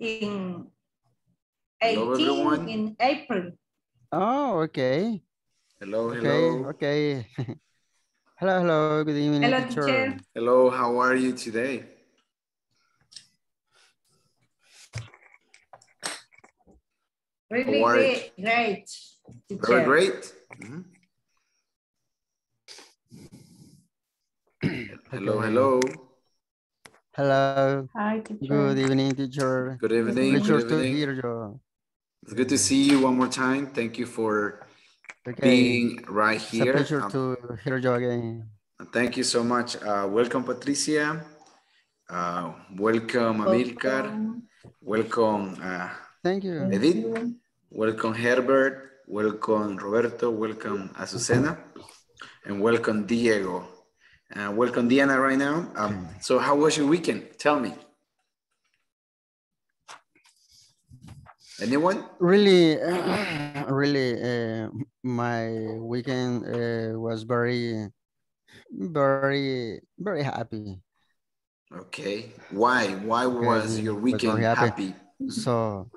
in 18 everyone. in April. Oh, okay. Hello, Okay, hello. okay. hello, hello. Good evening, Hello, teacher. teacher. Hello, how are you today? Really How are you? great, great. Very teacher. great. Mhm. Hello, Okay. hello. Hello. Hi, teacher. Good evening, teacher. Good evening, Pleasure good to hear you. It's good to see you one more time. Thank you for Okay. being right here. It's a here. pleasure Um, to hear you again. Thank you so much. Uh, welcome, Patricia. Uh, welcome, Amilcar. Welcome. Welcome, uh, Thank you. Edith. Welcome, Herbert. Welcome, Roberto. Welcome, Azucena. And welcome, Diego. Uh, welcome, Diana, right now. Um, so, how was your weekend? Tell me. Anyone? Really, really, uh, my weekend uh, was very, very, very happy. Okay. Why? Why was your was weekend happy. happy? So,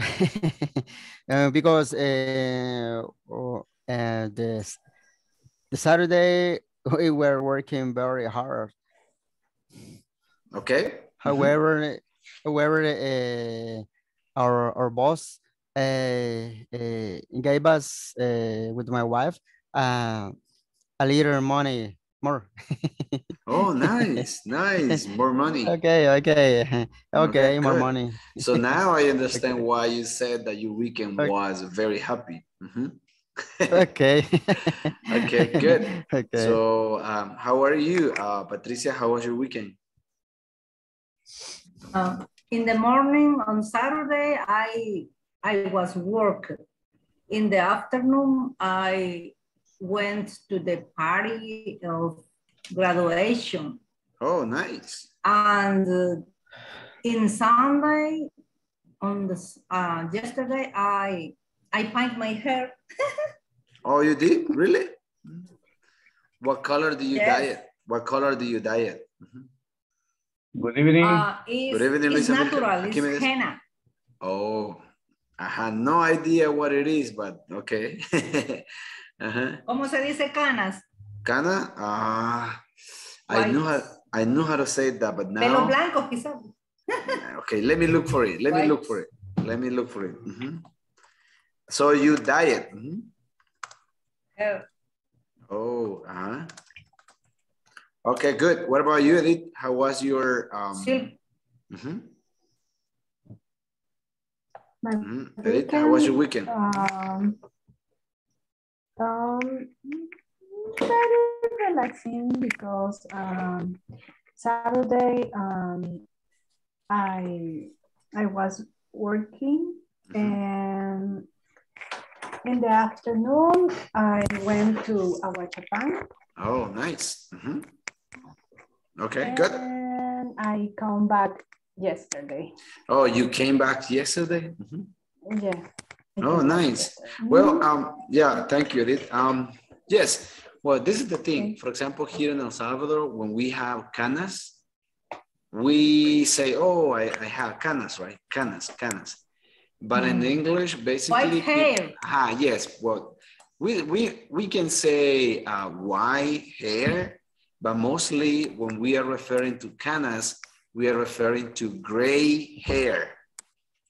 uh, because uh, oh, uh, the, the Saturday we were working very hard. Okay. However, however, uh, our our boss uh, uh, gave us uh, with my wife uh, a little money more. Oh, nice, nice. More money. okay, okay, okay, more good. money. So now I understand Okay. why you said that your weekend Okay. was very happy. Mhm. Okay. Okay, good. Okay. So, um, how are you, uh, Patricia? How was your weekend? Uh, in the morning on Saturday, I I was work. In the afternoon, I went to the party of graduation. Oh, nice. And uh, in Sunday, on the uh, yesterday, I I paint my hair. Oh, you did? Really? What color do you Yes. dye it? What color do you dye it? Mhm. Good evening. Uh, it's, Good evening, it's Luisa natural, it's des- henna. Oh, I had no idea what it is, but okay. uh-huh. ¿Cómo se dice canas? Cana? Ah, I White. knew how I knew how to say that, but Pelos now blancos, quizás. okay. Let me look for it. Let me look for it. Let me look for it. Mhm. So you diet. it. Mhm. Hair. Oh, uh-huh. Okay, good. What about you, Edith? How was your um? Silk. mhm, My mhm. Edith, how was your weekend? Um, um, very relaxing because um, Saturday um, I I was working Mhm. and in the afternoon I went to Ahuachapán Oh, nice. Mhm. Okay, good. and I come back yesterday. Oh, you came back yesterday? Mhm. Yeah. Oh, nice. Well, Mhm. um, yeah, thank you, Edith. Um, yes, well, this is the thing. For example, here in El Salvador, when we have canas, we say, oh, I, I have canas, right? Canas, canas. But in Mm. English, basically, White hair. ah, yes, well, we, we, we can say uh, white hair, but mostly when we are referring to canas, we are referring to gray hair,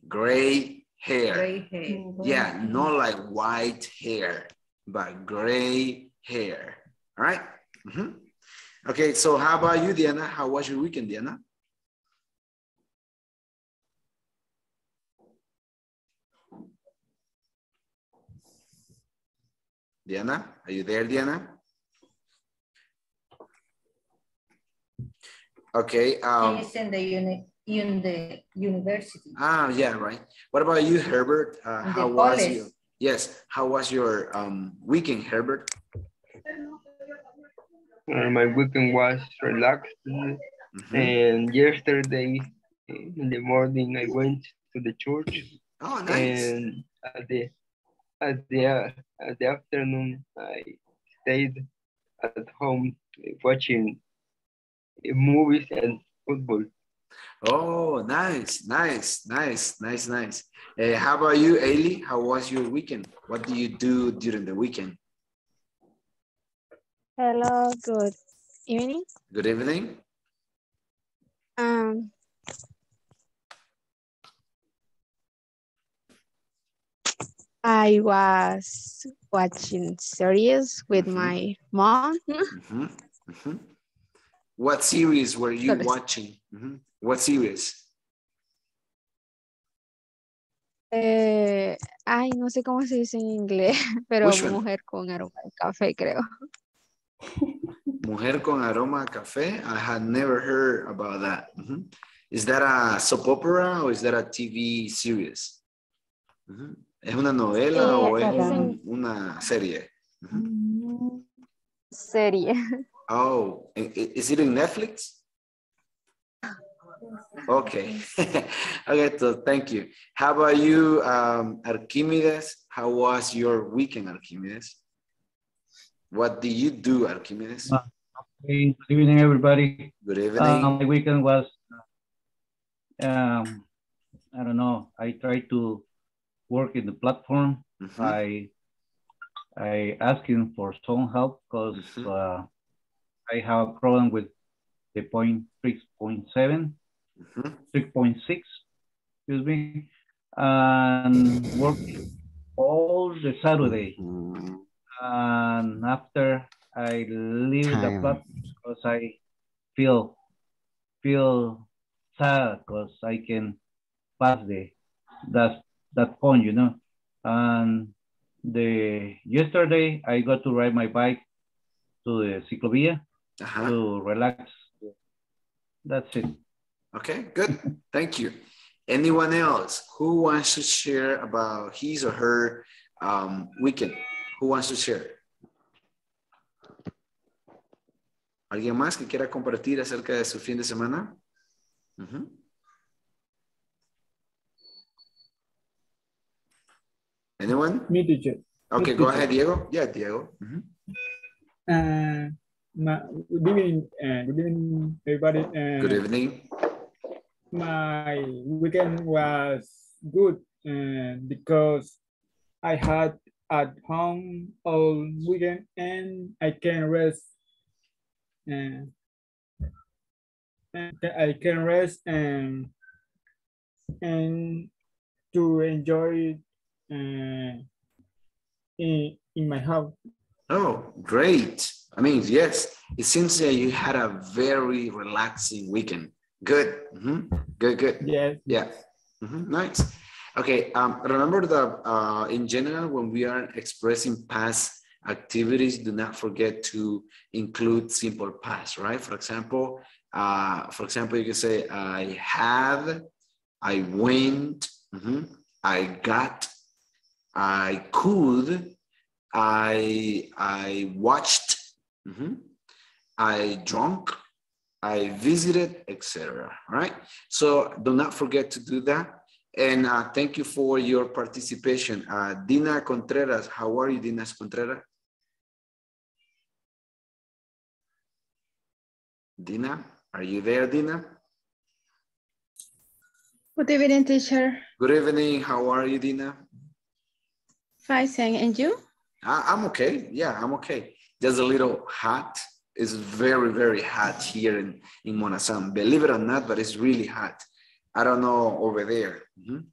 gray hair. Gray hair. Mm, Yeah, not like white hair, but gray hair. All right. Mhm. Okay, so how about you, Diana? How was your weekend, Diana? Diana, are you there, Diana? Okay. Um, She's in the uni in the university. ah, yeah, right. What about you, Herbert? Uh, how was college. your yes? How was your um, weekend, Herbert? Uh, my weekend was relaxed. Mhm. And yesterday in the morning, I went to the church. Oh, nice. And at the at the uh, at the afternoon, I stayed at home watching movies and football. Oh, nice, nice, nice, nice, nice. Uh, how about you, Ailey? How was your weekend? What do you do during the weekend? Hello, good evening. Good evening. Um, I was watching series with Mhm. my mom. Mhm, mhm. What series were you Sorry. watching? Mhm. What series? Eh, ay, no sé cómo se dice en inglés, pero mujer con aroma de café, creo. Mujer con aroma a café? I had never heard about that. Mhm. Is that a soap opera or is that a TV series? ¿Es una novela Eh, o es es un- una serie? Serie. Oh, i- i- is it in Netflix? Okay. okay, so thank you. How about you, um, Archimedes? How was your weekend, Archimedes? What do you do, Archimedes? Uh, Good evening, everybody. Good Uh, evening. my weekend was, um, I don't know, I tried to work in the platform. Mhm. I, I asking for some help because Mhm. uh, I have a problem with the point 3.7, Mhm. 3.6, excuse me, and work all the Saturday. Mhm. And after I leave the Time. platform because I feel feel sad because I can pass the that that point, you know. And the yesterday I got to ride my bike to the ciclovia Uh-huh. to relax. That's it. Okay, good. Thank you. Anyone else who wants to share about his or her um, weekend? Who wants to share? ¿Alguien más que quiera compartir acerca de su fin de semana? Ujú. Anyone? Me teacher. Okay, Me go teacher. ahead, Diego. Yeah, Diego. Mhm. Uh, my, good evening, uh, good evening, everybody. Uh, Good evening. My weekend was good uh, because I had at home all weekend and I can rest. Uh, and I can rest and and to enjoy uh, in in my house. Oh, great. I mean, yes, it seems that you had a very relaxing weekend. Good. Mhm. Good, good. Yes. Yeah. Mhm, Nice. Okay. Um, remember that uh, in general, when we are expressing past activities, do not forget to include simple past, right? For example, uh, for example, you can say, I have, I went, mhm, I got, I could, I, I watched, mhm, I drunk, I visited, etc. Right? So do not forget to do that. And uh, thank you for your participation. Uh, Dina Contreras, how are you, Dina Contreras? Dina, are you there, Dina? Good evening, teacher. Good evening. How are you, Dina? Fine, and you? I'm okay. Yeah, I'm okay. Just a little hot. It's very, very hot here in, in Monasan. Believe it or not, but it's really hot. I don't know over there. Mhm.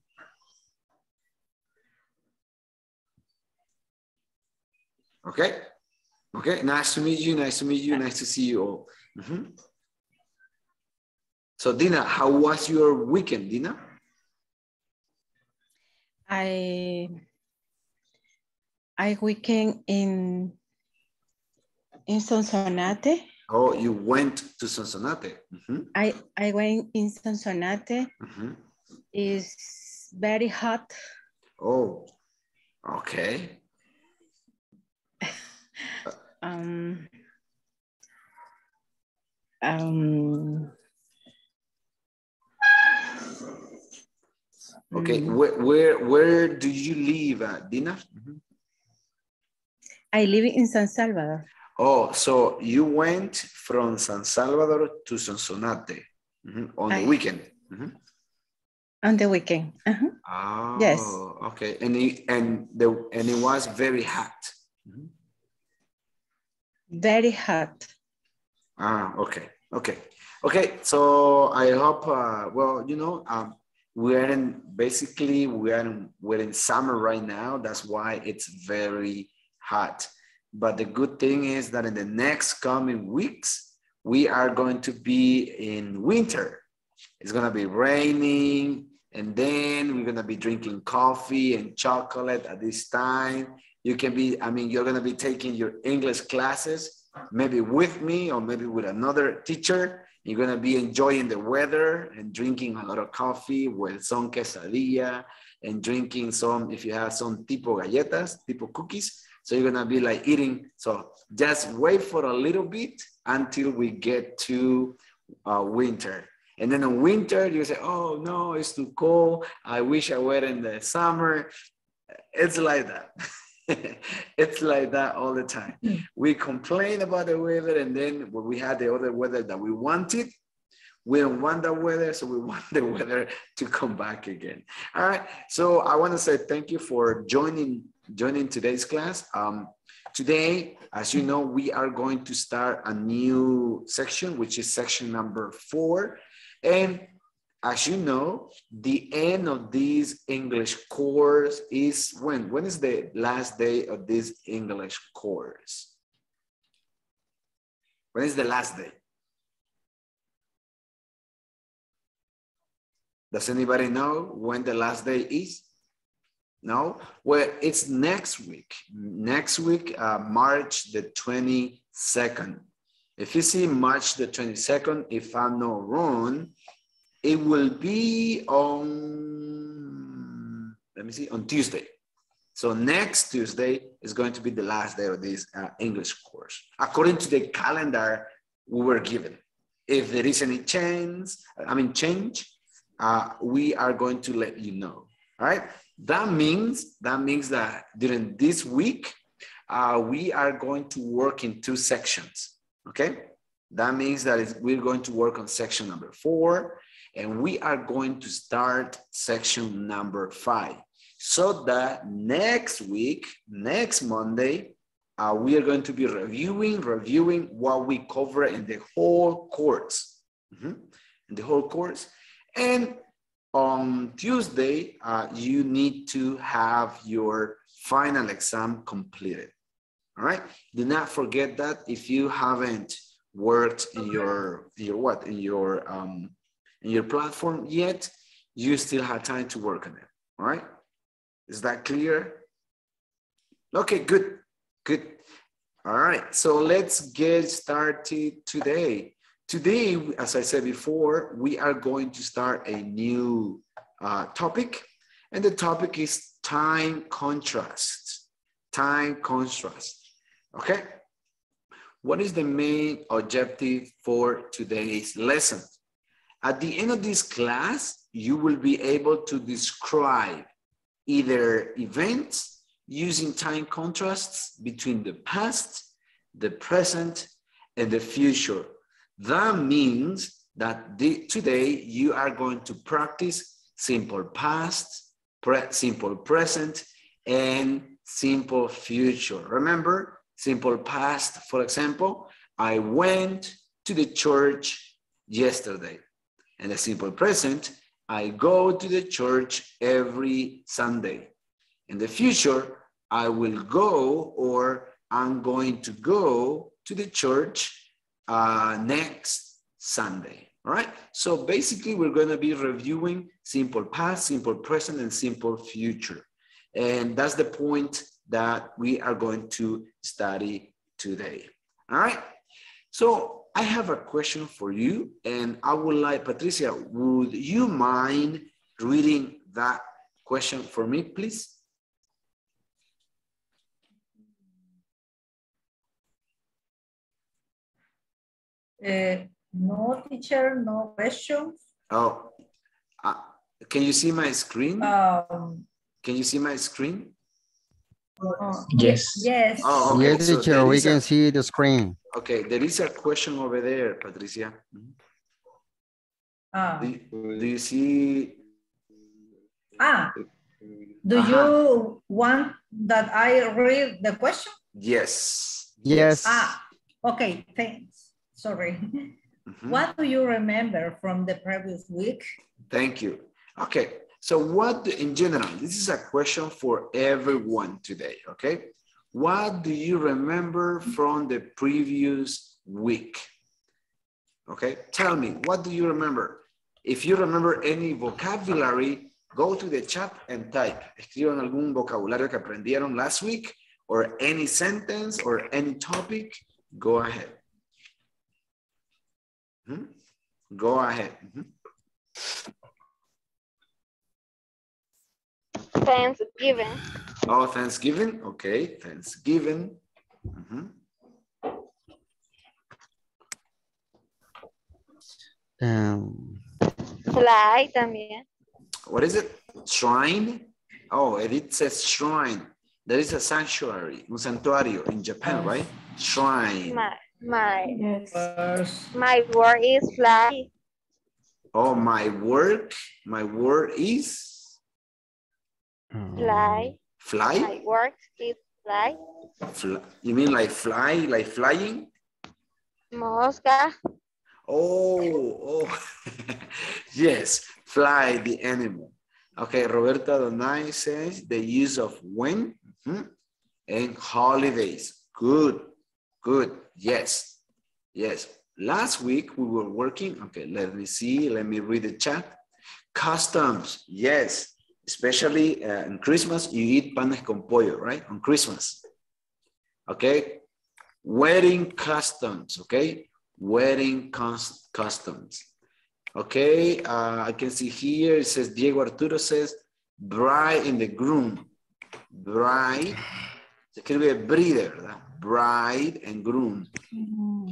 Okay. Okay. Nice to meet you. Nice to meet you. Nice to see you all. Mhm. So, Dina, how was your weekend, Dina? I I weekend in in Sonsonate. Oh, you went to Sonsonate. Mhm, I I went in Sonsonate. mhm. It's very hot. Oh, okay. Um, um, Okay, mm, where, where, where do you live, uh, Dina? Mhm. I live in San Salvador. Oh, so you went from San Salvador to Sonsonate. Mhm, On the I- weekend. Mhm. On the weekend. Uh-huh. Oh, Yes. okay. And it, and the and it was very hot. Mhm. Very hot. Ah, okay, okay, okay. So I hope. Uh, well, you know, um, we're in basically we're in we're in summer right now. That's why it's very hot. But the good thing is that in the next coming weeks we are going to be in winter. It's gonna be raining, and then we're gonna be drinking coffee and chocolate at this time. You can be. I mean, you're gonna be taking your English classes maybe with me or maybe with another teacher. You're gonna be enjoying the weather and drinking a lot of coffee with some quesadilla and drinking some, if you have some tipo galletas, tipo cookies. So you're gonna be like eating. So just wait for a little bit until we get to uh, winter. And then in winter, you say, oh no, it's too cold. I wish I were in the summer. It's like that. it's like that all the time. We complain about the weather, and then when we had the other weather that we wanted, we don't want that weather, so we want the weather to come back again. All right. So I want to say thank you for joining joining today's class. Um, today, as you know, we are going to start a new section, which is section number four. And as you know, the end of this English course is when? When is the last day of this English course? When is the last day? Does anybody know when the last day is? No? Well, it's next week. Next week, uh, March the 22nd. If you see March the 22nd, if I'm not wrong, it will be on, let me see, on Tuesday. So next Tuesday is going to be the last day of this uh, English course, according to the calendar we were given. If there is any change, I mean change, uh, we are going to let you know. All right. That means that means that during this week, uh, we are going to work in two sections. Okay. That means that we're going to work on section number four, and we are going to start section number five. So that next week, next Monday, uh, we are going to be reviewing, reviewing what we cover in the whole course, Mhm. in the whole course. And on Tuesday, uh, you need to have your final exam completed. All right. Do not forget that if you haven't worked in your, in your what in your um, in your platform yet, you still have time to work on it. All right. Is that clear? Okay, good, good. All right, so let's get started today. Today, as I said before, we are going to start a new uh, topic, and the topic is time contrast. Time contrast. Okay. What is the main objective for today's lesson? At the end of this class, you will be able to describe either events using time contrasts between the past, the present, and the future. That means that the, today you are going to practice simple past, pre, simple present, and simple future. Remember, simple past, for example, I went to the church yesterday. And the simple present, I go to the church every Sunday. In the future, I will go or I'm going to go to the church uh, next Sunday. All right. So basically, we're going to be reviewing simple past, simple present, and simple future. And that's the point that we are going to study today. All right. So I have a question for you, and I would like, Patricia, would you mind reading that question for me, please? Uh, no teacher, no questions. Oh, uh, can you see my screen? Um, Can you see my screen? uh, Yes. Yes. Oh, okay. Yes, teacher, there we is a- can see the screen. Okay, there is a question over there, Patricia. Mhm. Ah, Do, you- do you see? ah, do Uh-huh. you want that I read the question? Yes. Yes. Ah, okay, thanks. Sorry. Mhm. What do you remember from the previous week? Thank you. Okay, so what, do- in general, this is a question for everyone today, okay? What do you remember from the previous week? Okay, tell me, what do you remember? If you remember any vocabulary, go to the chat and type. Escriban algún vocabulario que aprendieron last week or any sentence or any topic, go ahead. Mhm. Go ahead. Mhm. Thanksgiving. Oh, Thanksgiving. Okay, Thanksgiving. Mhm. Um, Fly también. What is it? Shrine? Oh, it says shrine. There is a sanctuary, un santuario in Japan, right? Shrine. My, my, Yes. My word is fly. Oh, my work, my word is Fly. fly. My work is fly. Fly. You mean like fly, like flying? Mosca. Oh, oh, yes, fly the animal. Okay, Roberta Donai says the use of when mhm, and holidays. Good, good, yes, yes. Last week we were working, okay, let me see, let me read the chat. Customs, yes, especially uh, in Christmas, you eat panes con pollo, right? On Christmas. Okay, wedding customs, okay? Wedding cus- customs. Okay, uh, I can see here, it says, Diego Arturo says, bride and the groom. Bride, se escribe bride, ¿verdad? Bride and groom.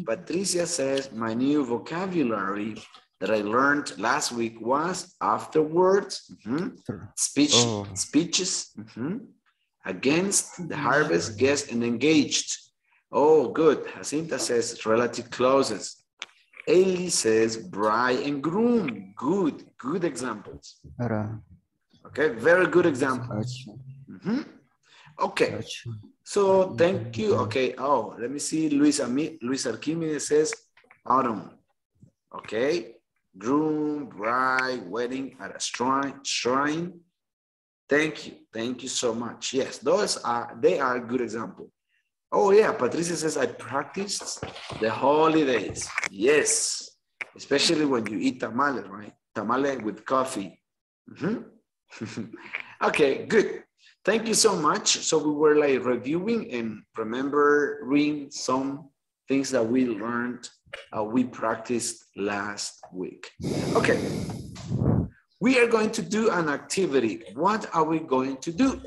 Patricia says, my new vocabulary that I learned last week was afterwards, mhm, speech, Oh. speeches, mhm, against the harvest, guest, and engaged. Oh, good. Jacinta says relative clauses. Ailey says bride and groom. Good, good examples. Okay, very good example. ocho, Mhm. Okay, so thank you. Okay, oh, let me see. Luis, Ami, Luis Archimedes says autumn. Okay, groom, bride, wedding at a shrine. shrine. Thank you, thank you so much. Yes, those are, they are good example. Oh yeah, Patricia says I practiced the holidays. Yes, especially when you eat tamales, right? Tamale with coffee. Mhm. okay, good. Thank you so much. So we were like reviewing and remembering some things that we learned, uh, we practiced last week. Okay. We are going to do an activity. What are we going to do?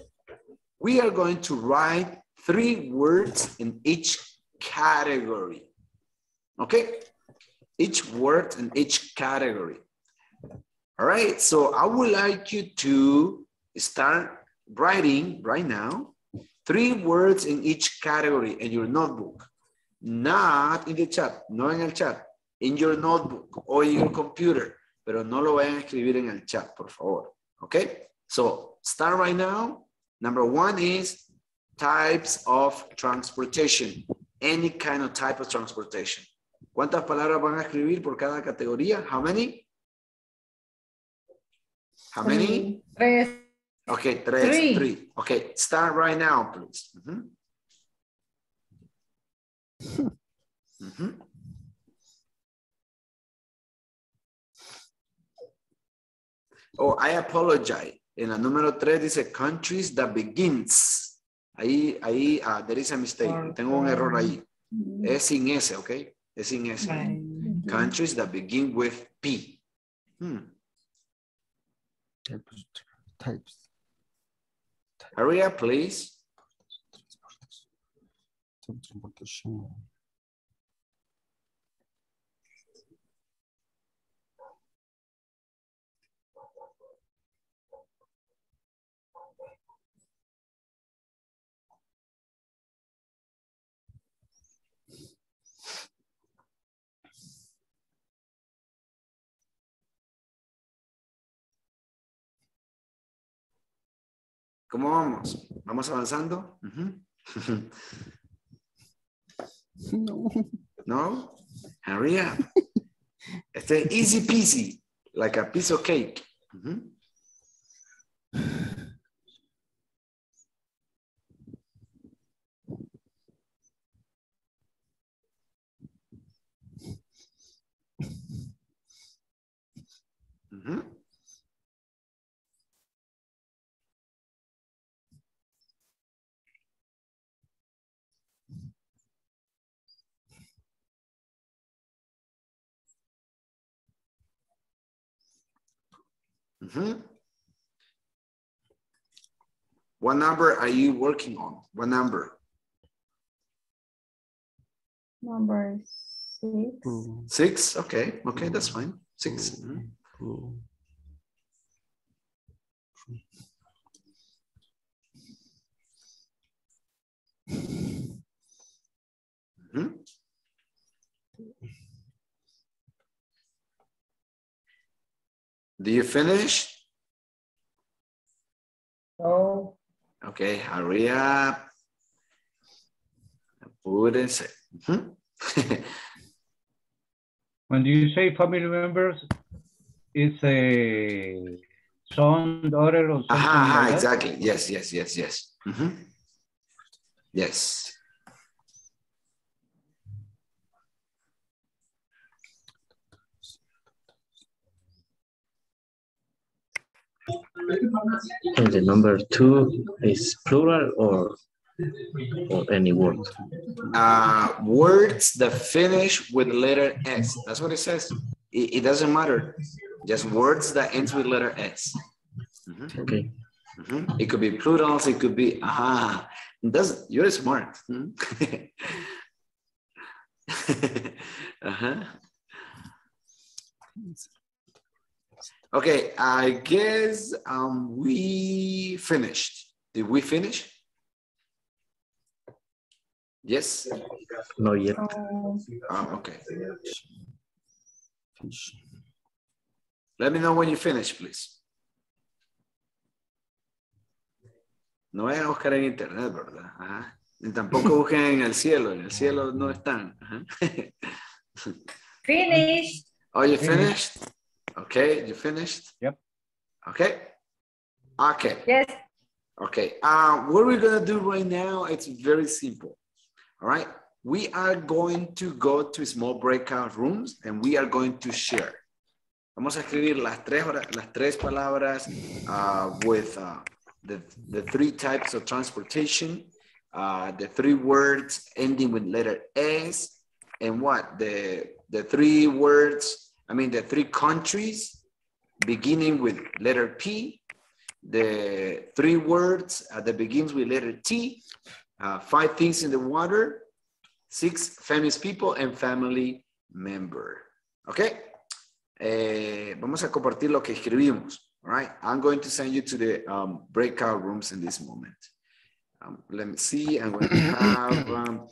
We are going to write three words in each category. Okay? Each word in each category. All right, so I would like you to start writing right now three words in each category in your notebook. Not in the chat, no en el chat, in your notebook or in your computer, pero no lo vayan a escribir en el chat, por favor. Okay, so start right now. Number one is types of transportation, any kind of type of transportation. ¿Cuántas palabras van a escribir por cada categoría? How many? How many? tres, Okay, tres, Three. three. Okay, start right now, please. Oh, I apologize. En la número tres dice countries that begins. Ahí, ahí, ah, there is a mistake. Tengo un error ahí. Es sin S, ok? Es sin S. Countries that begin with P. Hmm. Types. Up, please. ¿Cómo vamos? ¿Vamos avanzando? No. No? Hurry up. Este es easy peasy, like a piece of cake. Mhm. What number are you working on? What number? Number six. Six? Okay, okay, that's fine. Six. mhm. cool. Mhm. Do you finish? So, Okay, hurry up. Apúrense. Mhm. When you say family members, it's a son, daughter, or something Aha, aha, like that? exactly. Yes, yes, yes, yes. Mhm. Yes. And the number two is plural or, or any word? uh, words that finish with letter S. That's what it says. It, it doesn't matter. Just words that ends with letter S. Mhm, Okay. mhm. It could be plurals. It could be, aha. That's, you're smart. Mhm. uh-huh. Okay, I guess um, we finished. Did we finish? Yes? Not yet. Oh, Oh, okay. Let me know when you finish, please. No vayan a buscar en internet, ¿verdad? Ajá. Ni tampoco busquen en el cielo. En el cielo no están. Ajá. finish. Oh, you finished? Okay, you finished? Yep. Okay. Okay. Yes. Okay. Uh, what we're gonna do right now, it's very simple. All right. We are going to go to small breakout rooms and we are going to share. Vamos a escribir las tres, las tres palabras uh, with uh, the, the three types of transportation, uh, the three words ending with letter S, and what? The, the three words, I mean, the three countries beginning with letter P, the three words uh, that begins with letter T, uh, five things in the water, six famous people and family member. Okay? Eh, vamos a compartir lo que escribimos. All right? I'm going to send you to the um, breakout rooms in this moment. Um, let me see. I'm going to have. Um,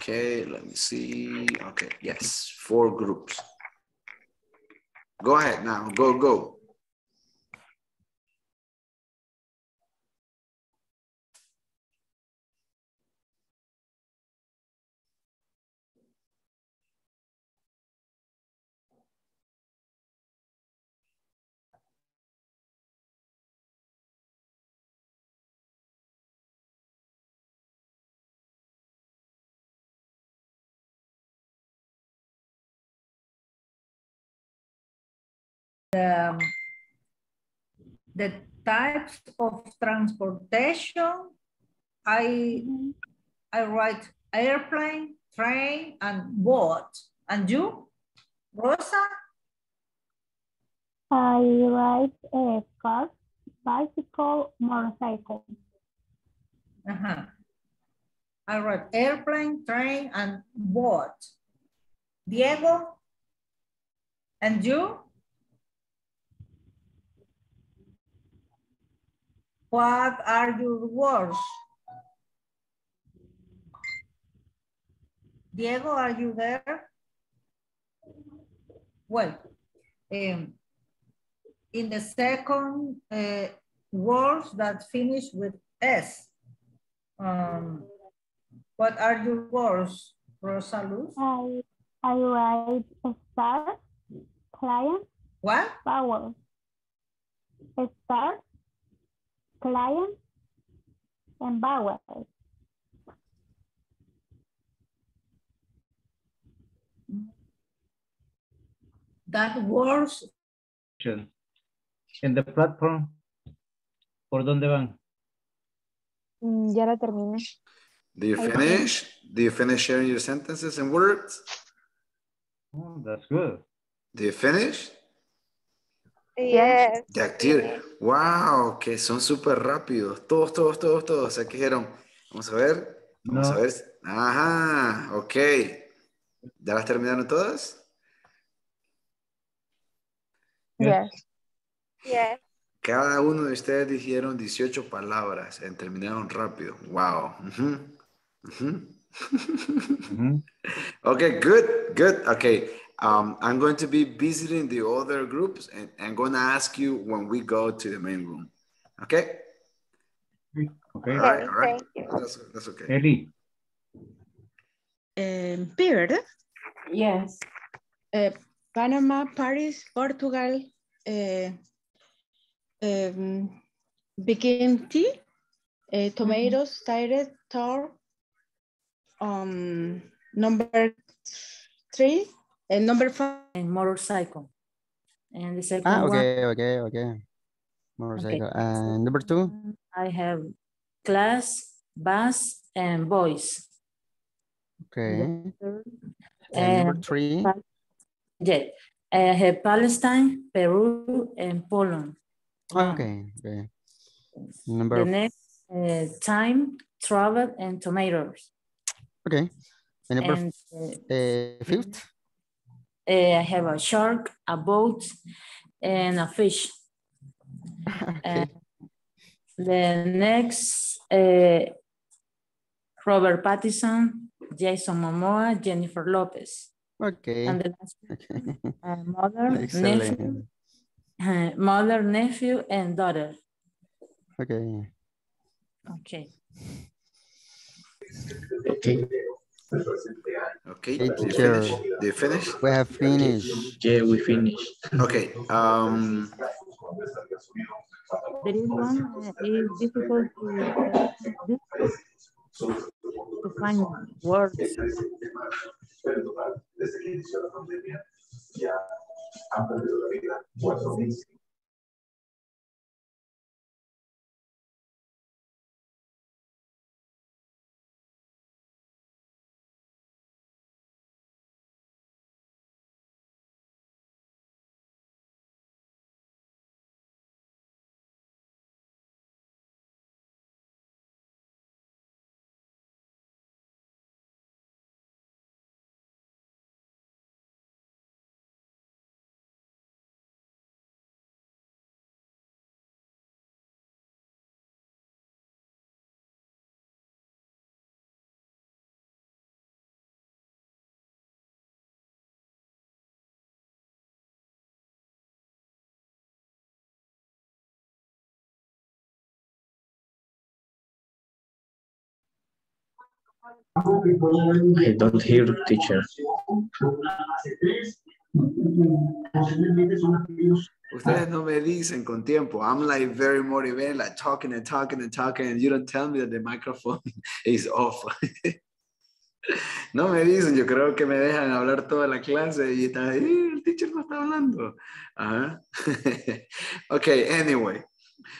okay, let me see. Okay, yes, four groups. Go ahead now. Go, go. The, the types of transportation, I, I write airplane, train, and boat. And you, Rosa? I ride a car, bicycle, motorcycle. Uh-huh. I write airplane, train, and boat. Diego? And you? What are your words? Diego, are you there? Well, um, in the second uh, words that finish with S. Um, what are your words, Rosaluz? I, I write start, client, What? power. Start, client, and power. That works. En the platform, ¿por dónde van? Mm, Ya la terminé. Do you finish? Do you finish sharing your sentences and words? Oh, that's good. Do you finish? Yes. Ya, tío. Wow, que son súper rápidos. Todos, todos, todos, todos. Se dijeron. Vamos a ver. Vamos No. a ver. Ajá, ok. ¿Ya las terminaron todas? Yes. Yes. Cada uno de ustedes dijeron 18 palabras y terminaron rápido. Wow. Ujú. Okay, good, good. Okay, um, I'm going to be visiting the other groups and I'm going to ask you when we go to the main room. Okay? Okay. All right, all right. Thank you. That's, that's okay. Eli, Um, P, ¿verdad? Yes. Eh, Panama, Paris, Portugal, eh, um, begin tea, eh, tomatoes, tire, tar, um, number three, and number five. and motorcycle. And the second Ah, one, okay, okay, okay. Motorcycle. And number two? I have class, bus, and boys. Okay. Third, And number three? yeah, I have Palestine, Peru, and Poland. Okay, okay. Number, The next uh, time, travel, and tomatoes. okay. And number And uh, uh, fifth? Uh, I have a shark, a boat, and a fish. Okay. The next, uh, Robert Pattinson, Jason Momoa, Jennifer Lopez. Okay. And the last Okay. uh, mother, nephew, uh, mother, nephew, and daughter. Okay. Okay. Okay. Okay, Okay, do you teacher. finish? Do you finish? We have finished. Yeah, we finished. Okay, um, There is one uh, is difficult to, to find words. I don't hear the teacher. ustedes no me dicen con tiempo. I'm like very motivated, like talking and talking and talking, and you don't tell me that the microphone is off. No me dicen, yo creo que me dejan hablar toda la clase y está ahí, el teacher no está hablando. Ajá. okay, anyway.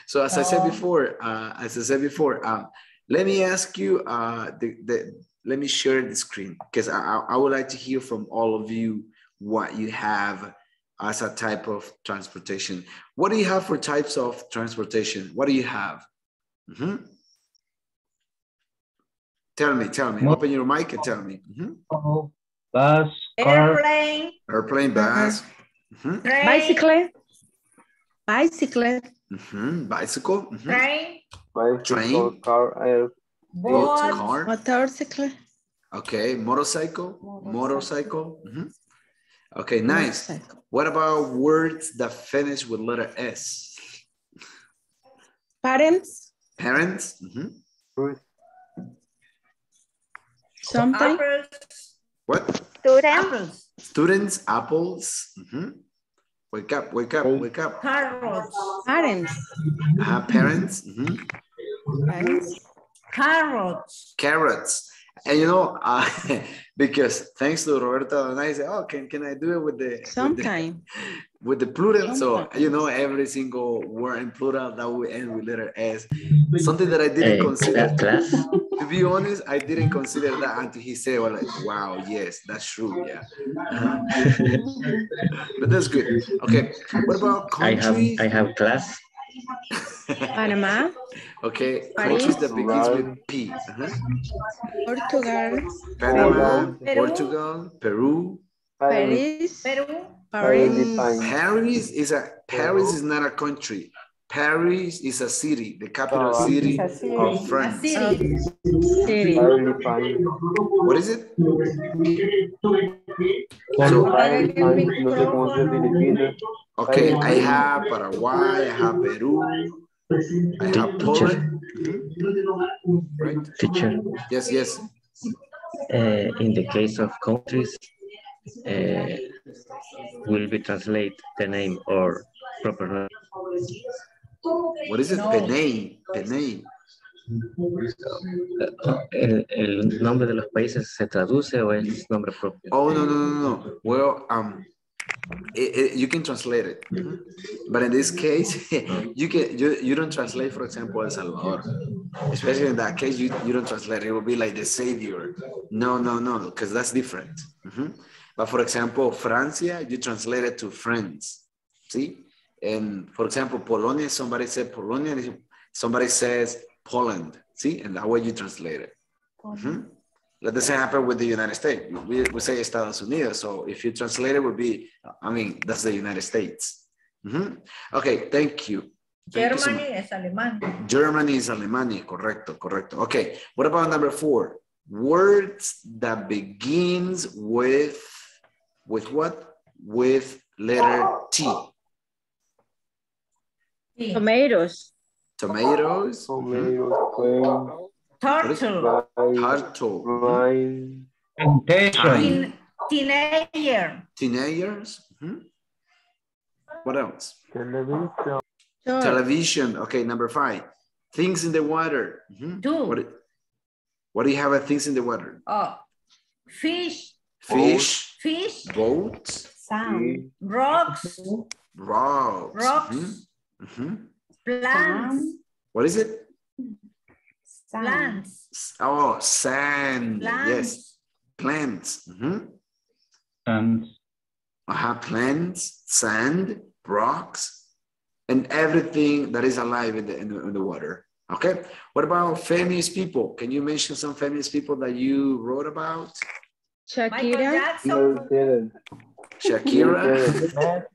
So as I said before, uh, as I said before, um, let me ask you, uh, the, the, let me share the screen because I, I I would like to hear from all of you what you have as a type of transportation. What do you have for types of transportation? What do you have? Mhm. Tell me, tell me. Mo- Open your mic and tell me. Mhm. bus, car, airplane, Airplane, bus, mhm, train, Bicycle, bicycle, mhm, bicycle, mhm, train, Bicycle, Train. car, air, boat, boat, car. motorcycle, Okay, motorcycle, motorcycle. mhm. Okay, nice. motorcycle. What about words that finish with letter S? Parents, Parents. mhm. sometimes. Apples. What? Apples. Students, apples. mhm. Wake up, wake up, wake up. Carrots. Parents. Uh, parents. mhm. Parents. Carrots. Carrots. And you know, uh, because thanks to Roberto and I said, oh, can, can I do it with the, with the, with the plural? So, you know, every single word in plural that will end with letter S. Something that I didn't Eh, consider. class? To be honest, I didn't consider that until he said, well, like, wow, yes, that's true, yeah. Uh-huh. but that's good. Okay, what about I have? I have class. Panama, Okay, Paris. countries that begins with P. Uh-huh. Portugal, Panama, Peru. Portugal, Peru. Paris, Peru. Paris, Paris is a Paris is not a country. Paris is a city, the capital Oh, city it's a city. of A France. city. City. What is it? Paris, no sé cómo se Filipinas. Okay, I have Paraguay, I have Peru, I have Poland. Mhm. Right? Teacher, Yes, yes. uh, in the case of countries, uh, will be translate the name or proper name. What is it? No. Penay, Penay. ¿El, el nombre de los países se traduce o es nombre propio? Oh no no no no. Well, um, it, it- you can translate it, but in this case, you can you you don't translate, for example, El Salvador. Especially in that case, you you don't translate. It will be like the savior. No no no, because that's different. Mhm. But for example, Francia, you translate it to friends. See, and for example, Polonia, somebody said Polonia, somebody says Poland. See, and that way you translate it. Mhm. Let the same happen with the United States. We, we say Estados Unidos. So if you translate it, would be, I mean, that's the United States. Mhm. Okay, thank you. Thank you so Germany es alemán. Germany is Alemania. Correcto, correcto. Okay, what about number four? Words that begins with, with what? With letter T. Sí. Tomatoes, Tomatoes. mhm. Turtle. Turtle. Temptation. Teen- Teenager. Teenagers. mhm. What else? Televisión. shark, Television. Okay, number five. Things in the water. Mhm. Do. What, what do you have at things in the water? Oh, fish. Fish, Fish. boats, Sound. Rocks. rocks. Rocks. mhm, mhm. Plants. What is it? Sound. Plants. Oh, sand. Plants. Yes, plants. mhm. And Uh-huh, plants, sand, rocks, and everything that is alive in the, in the, in the water. Okay. What about famous people? Can you mention some famous people that you wrote about? Michael Shakira, Jackson. Shakira.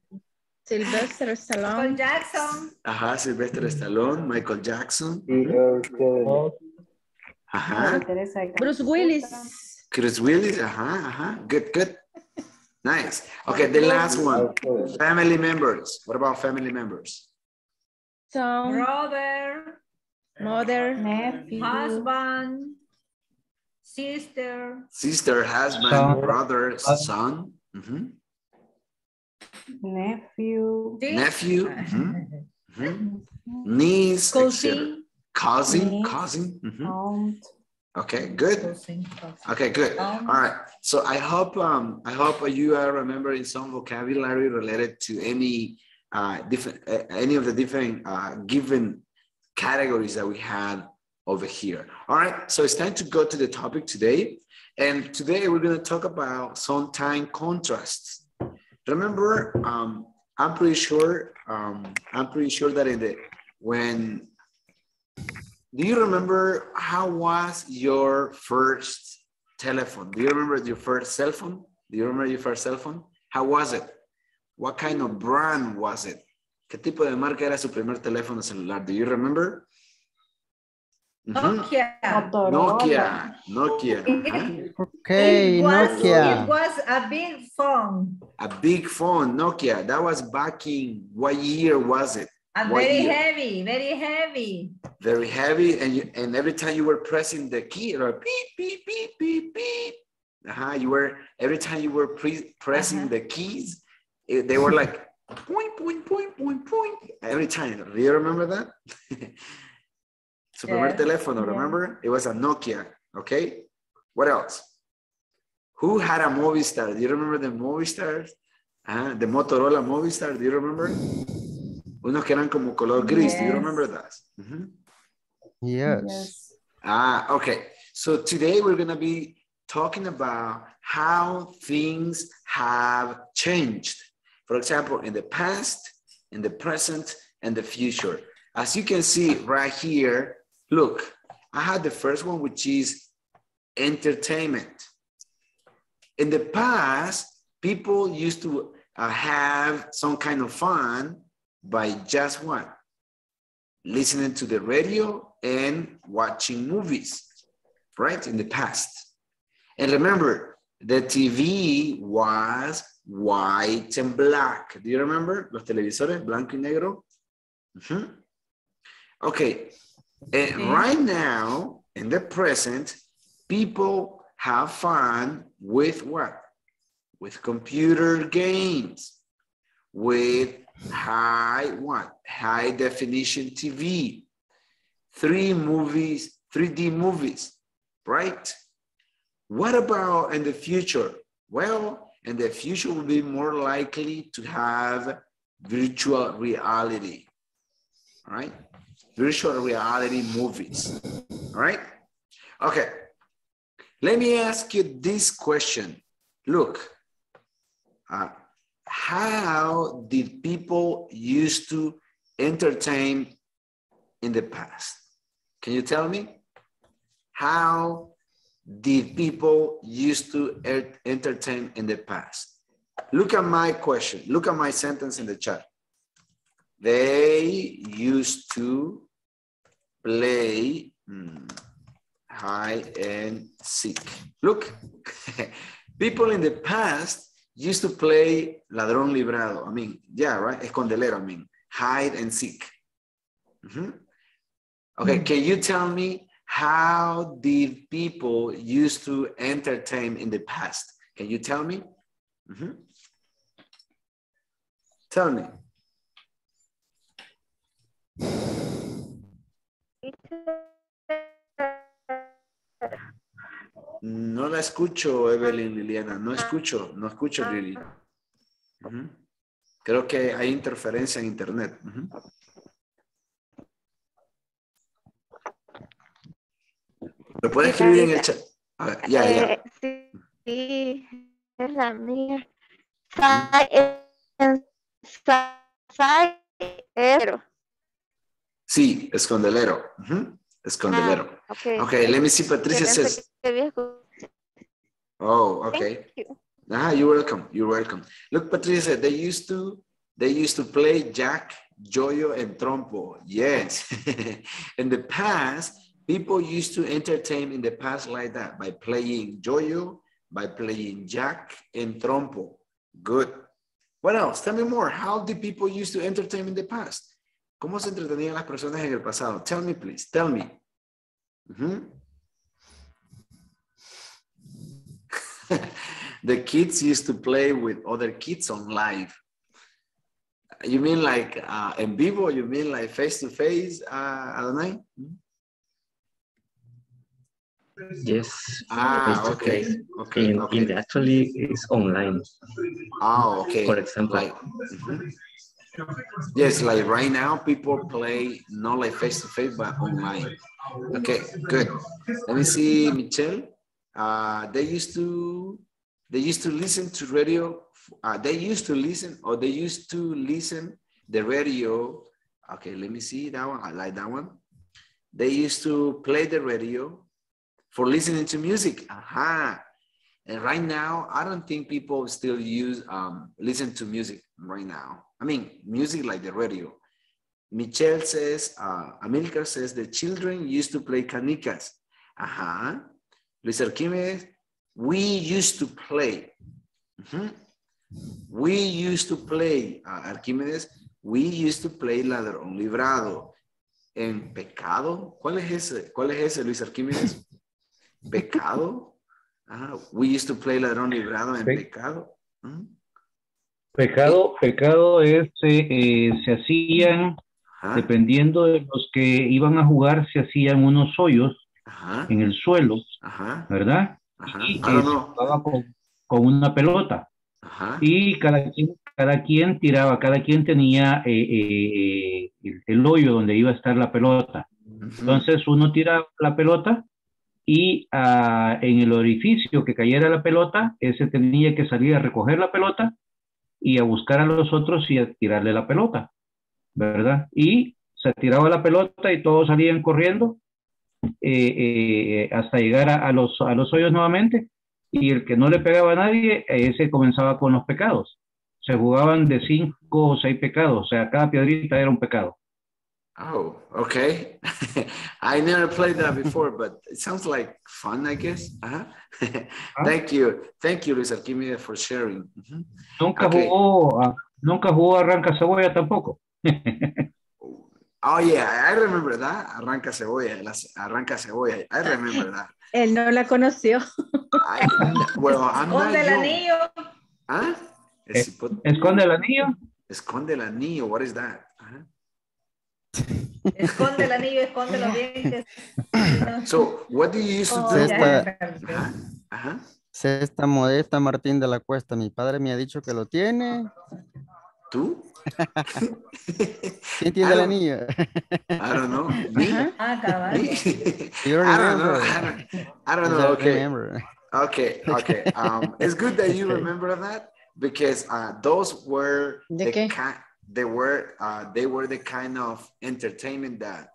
Sylvester Michael Stallone, Jackson. Ajá, Sylvester Stallone, Michael Jackson. Ajá. Teresa de Bruce Willis, Chris Willis. Ajá, ajá. Good, good. Nice. Okay, the last one. Family members. What about family members? son, Brother. mother, Nephew. Husband. Sister. Sister, husband, Son. brother, son, mhm, Nephew. Niece. nephew, mhm, mhm, niece. Cousin. cousin, Niece. cousin. Aunt. Okay, good. Cousin. cousin. Okay, good. Um, All right. So I hope um I hope you are remembering some vocabulary related to any uh different uh, any of the different uh given categories that we had over here. All right. So it's time to go to the topic today. And today we're going to talk about some time contrasts. Remember, um, I'm pretty sure, um, I'm pretty sure that in the when do you remember how was your first telephone? Do you remember your first cell phone? Do you remember your first cell phone? How was it? What kind of brand was it? ¿Qué tipo de marca era su primer teléfono celular? Do you remember? Mhm. Nokia. Nokia. Nokia. Ajá. Okay, it was, Nokia. It was a big phone. A big phone, Nokia. That was back in what year was it? And What very year? heavy, very heavy. Very heavy, and you, and every time you were pressing the key, it was beep, beep, beep, beep, beep. Uh-huh, you were, every time you were pre pressing Uh-huh. the keys, it- they were like point, point, point, point, point, every time. Do you remember that? Su primer Yeah, teléfono, yeah. remember? It was a Nokia, okay? What else? Who had a Movistar? Do you remember the Movistars? Uh, the Motorola Movistar, do you remember? Unos que eran como color gris, do you remember that? Mhm. Yes. Ah, okay. So today we're going to be talking about how things have changed. For example, in the past, in the present, and the future. As you can see right here, look, I had the first one, which is entertainment. In the past, people used to uh, have some kind of fun by just what? Listening to the radio and watching movies, right? In the past. And remember, the TV was white and black. Do you remember? Los televisores, blanco y negro. Mhm. Okay. And Sí. right now, in the present, people have fun with what? With computer games, with high what? High definition TV, three movies, 3D movies, right? What about in the future? Well, in the future, will be more likely to have virtual reality, right? Virtual reality movies, right? Okay, let me ask you this question. Look, uh, how did people used to entertain in the past? Can you tell me? How did people used to er- entertain in the past? Look at my question. Look at my sentence in the chat. They used to play hmm, hide and seek. Look, people in the past used to play ladrón librado. I mean, yeah, right? Escondelero, I mean, hide and seek. Mhm. Okay, can you tell me how did people used to entertain in the past? Can you tell me? Mhm. Tell me. No la escucho, Evelyn Liliana. No escucho, no escucho, Lili. Ujú. Creo que hay interferencia en internet. Ujú. ¿Lo puede escribir en el chat? A ver, ya, ya. Eh, sí, sí, es la mía. Sai- eh, sa- sai- eh, pero, Sí, escondelero. Ujú. Escondelero. Ah, ok. Okay, let me see. Patricia says, que había escu- oh, okay. Thank you. Ah, you're welcome. You're welcome. Look, Patricia said they used to they used to play jack, joyo, and trompo. Yes. in the past, people used to entertain in the past like that by playing joyo, by playing jack and trompo. Good. What else? Tell me more. How did people used to entertain in the past? ¿Cómo se entretenían las personas en el pasado? Tell me, please. Tell me. Mhm. the kids used to play with other kids on live. You mean like uh, en vivo? You mean like face to face, uh, Adonai? Yes. Ah, okay, face. okay, In, okay. in actually it's online. Oh, okay. For example. Like, mhm. Yes, like right now, people play not like face to face, but online. Okay, good. Let me see, Michelle. Uh, they used to, they used to listen to radio. Uh, they used to listen, or they used to listen the radio. Okay, let me see that one. I like that one. They used to play the radio for listening to music. Aha. And right now, I don't think people still use um, listen to music right now. I mean, music like the radio. Michelle says, uh, Amilcar says the children used to play canicas. Uh-huh. Luis Archimedes, we used to play. We used to play, uh, Archimedes, we used to play ladrón librado. En pecado, ¿cuál es ese? ¿Cuál es ese, Luis Arquímedes? Pecado. Ah, we used to play ladrón librado en pecado. Pecado, pecado es, eh, eh, se hacían, Ajá, dependiendo de los que iban a jugar, se hacían unos hoyos ajá, en el suelo, ajá, ¿verdad? Y se jugaba con, con una pelota. Y cada quien, cada quien tiraba, cada quien tenía eh, eh, eh, el, el hoyo donde iba a estar la pelota. Entonces uno tiraba la pelota y ah, en el orificio que cayera la pelota, ese tenía que salir a recoger la pelota y a buscar a los otros y a tirarle la pelota, ¿verdad? Y se tiraba la pelota y todos salían corriendo eh, eh, hasta llegar a, a los, a los hoyos nuevamente y el que no le pegaba a nadie, ese comenzaba con los pecados. Se jugaban de cinco o seis pecados, o sea, cada piedrita era un pecado. Oh, okay. I never played that before, but it sounds like fun, I guess. Uh-huh. Thank you. Thank you, Luis Arquímedes, for sharing. Mhm. Nunca Okay. jugó, a- nunca jugó arranca cebolla tampoco. Oh, yeah, I remember that. Arranca cebolla, las- arranca cebolla. I remember that. Él no la conoció. I, well, I'm not Esconde el young. anillo. ¿Ah? Es- Esconde el anillo. Esconde el anillo. What is that? Esconde el anillo, escóndelo bien. que- So, what do you used to Oh, do? Cesta. Ajá, ajá. Cesta Modesta Martín de la Cuesta. Mi padre me ha dicho que lo tiene. ¿Tú? ¿Quién tiene I el don't- anillo? I don't know. Me? Ah, cabal. I don't know. I don't, I don't know. Okay. remember. Okay, okay. Um, it's good that you remember that because uh, those were ¿De the qué? kind. They were uh, they were the kind of entertainment that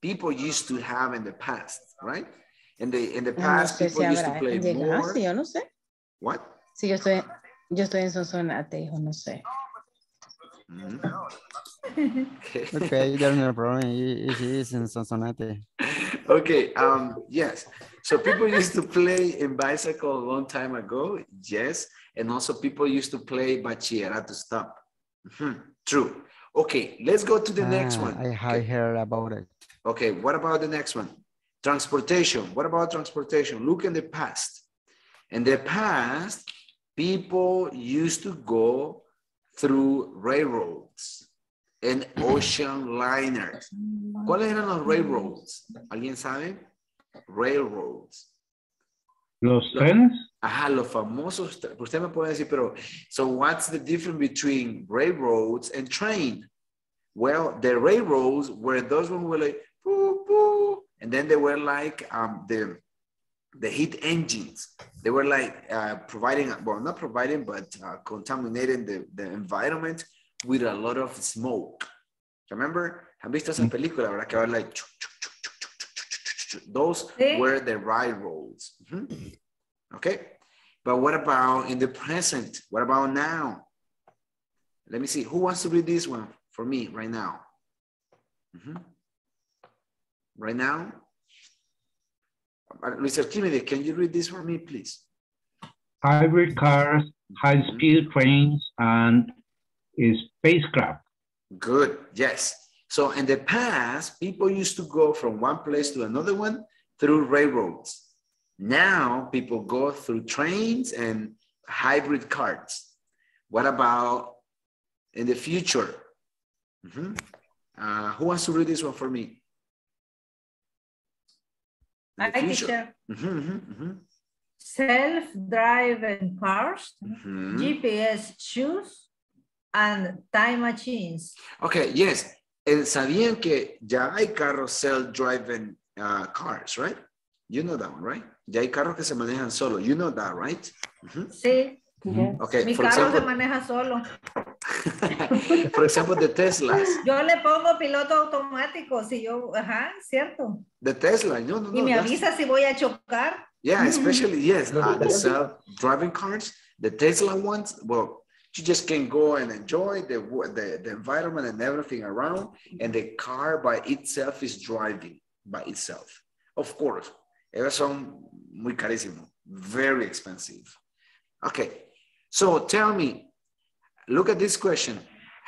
people used to have in the past, right? In the in the No past, sé si people used to play llegado. more. Sí, yo no sé. What? Sí, yo estoy, yo estoy en Sonsonate, hijo, no sé. Mhm. Okay, there's no problem. He, he is in Sonsonate. okay. Um. Yes. So people used to play in bicycle a long time ago. Yes, and also people used to play bachillerato stop. Mhm, True. Okay. Let's go to the next Ah, one. I, I Okay. heard about it. Okay, what about the next one? Transportation. What about transportation? Look in the past. In the past, people used to go through railroads and ocean liners. ¿Cuáles eran los railroads? ¿Alguien sabe? Railroads. Los trenes, Ajá, los famosos, usted me puede decir, pero, so what's the difference between railroads and train? Well, the railroads were those ones were like, boo, boo, and then they were like um, the, the heat engines. They were like uh, providing, well, not providing, but uh, contaminating the, the environment with a lot of smoke. Remember, han visto esa película, ¿verdad? Que va like, those were the railroads. Mm -hmm. Okay. But what about in the present? What about now? Let me see. Who wants to read this one for me right now? Mhm. Right now? Mr. Luis can you read this for me, please? hybrid cars, high-speed trains, and spacecraft. Good. Yes. So in the past, people used to go from one place to another one through railroads. Now people go through trains and hybrid cars. What about in the future? Mhm. Uh, who wants to read this one for me? I can future. Mhm, mhm, mhm, Self-driving cars, mhm. GPS shoes, and time machines. Okay, yes. Eh, ¿Sabían que ya hay carros self-driving uh, cars, right? You know that one, right? Ya hay carros que se manejan solo. You know that, right? Mhm. Sí, Okay, mi for carro se maneja solo. for example, the Teslas. Yo le pongo piloto automático, si yo, ajá, cierto. The Tesla, no, no, Y me avisa si voy a chocar. Yeah, especially, yes, uh, the self-driving cars, the Tesla ones, well, you just can go and enjoy the, the, the environment and everything around, and the car by itself is driving by itself. Of course, esos son muy carísimos, very expensive. Okay, so tell me, look at this question.